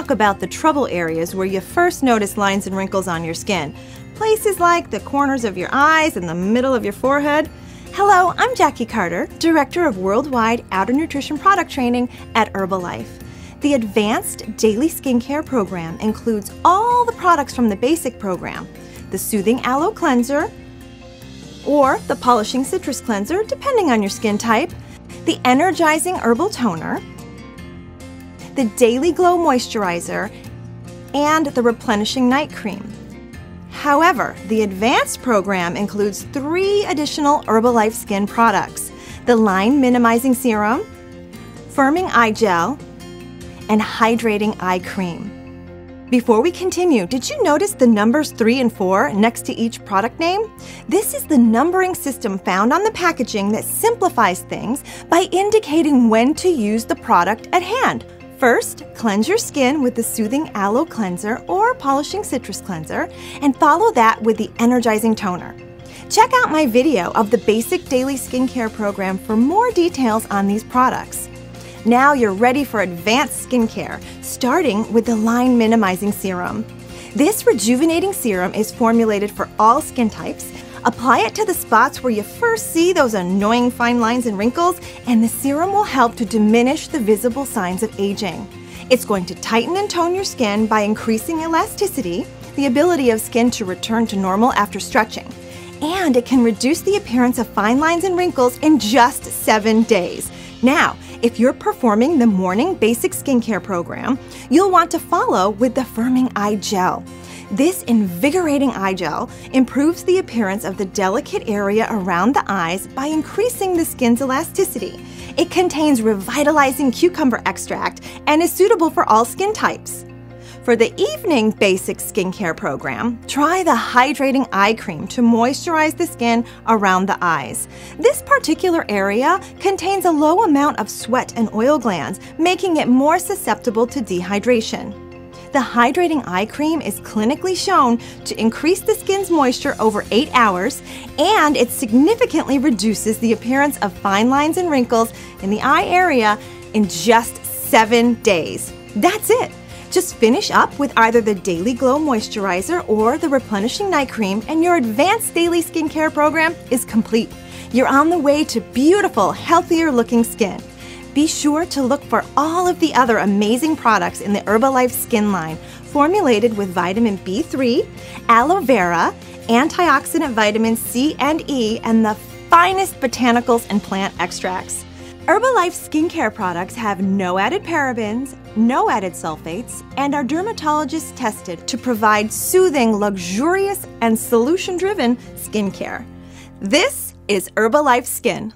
talk about the trouble areas where you first notice lines and wrinkles on your skin. Places like the corners of your eyes and the middle of your forehead. Hello, I'm Jackie Carter, Director of Worldwide Outer Nutrition Product Training at Herbalife. The Advanced Daily Skincare Program includes all the products from the basic program the Soothing Aloe Cleanser, or the Polishing Citrus Cleanser, depending on your skin type, the Energizing Herbal Toner, the Daily Glow Moisturizer, and the Replenishing Night Cream. However, the advanced program includes three additional Herbalife skin products the Line Minimizing Serum, Firming Eye Gel, and Hydrating Eye Cream. Before we continue, did you notice the numbers 3 and 4 next to each product name? This is the numbering system found on the packaging that simplifies things by indicating when to use the product at hand. First, cleanse your skin with the Soothing Aloe Cleanser or Polishing Citrus Cleanser, and follow that with the Energizing Toner. Check out my video of the Basic Daily Skincare Program for more details on these products. Now you're ready for advanced skincare, starting with the Line Minimizing Serum. This rejuvenating serum is formulated for all skin types. Apply it to the spots where you first see those annoying fine lines and wrinkles, and the serum will help to diminish the visible signs of aging. It's going to tighten and tone your skin by increasing elasticity, the ability of skin to return to normal after stretching. And it can reduce the appearance of fine lines and wrinkles in just seven days. Now, if you're performing the morning basic skincare program, you'll want to follow with the Firming Eye Gel. This invigorating eye gel improves the appearance of the delicate area around the eyes by increasing the skin's elasticity. It contains revitalizing cucumber extract and is suitable for all skin types. For the evening basic skincare program, try the hydrating eye cream to moisturize the skin around the eyes. This particular area contains a low amount of sweat and oil glands, making it more susceptible to dehydration. The hydrating eye cream is clinically shown to increase the skin's moisture over 8 hours, and it significantly reduces the appearance of fine lines and wrinkles in the eye area in just 7 days. That's it! Just finish up with either the Daily Glow Moisturizer or the Replenishing Night Cream, and your advanced daily skincare program is complete. You're on the way to beautiful, healthier looking skin. Be sure to look for all of the other amazing products in the Herbalife skin line, formulated with vitamin B3, aloe vera, antioxidant vitamins C and E, and the finest botanicals and plant extracts. Herbalife skincare products have no added parabens, no added sulfates, and are dermatologist tested to provide soothing, luxurious, and solution driven skincare. This is Herbalife Skin.